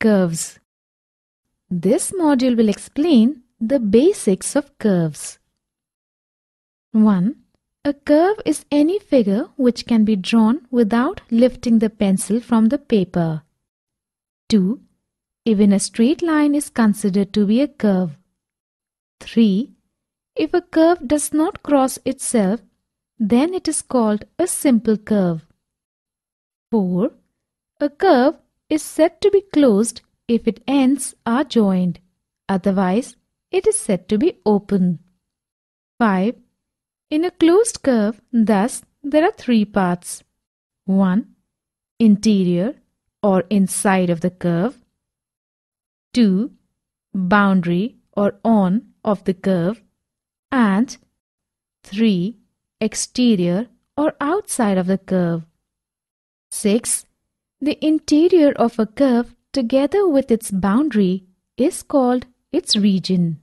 Curves This module will explain the basics of curves. 1. A curve is any figure which can be drawn without lifting the pencil from the paper. 2. Even a straight line is considered to be a curve. 3. If a curve does not cross itself, then it is called a simple curve. 4. A curve is said to be closed if its ends are joined. Otherwise, it is said to be open. 5. In a closed curve, thus, there are three parts. 1. Interior or inside of the curve. 2. Boundary or on of the curve. And 3. Exterior or outside of the curve. 6. The interior of a curve together with its boundary is called its region.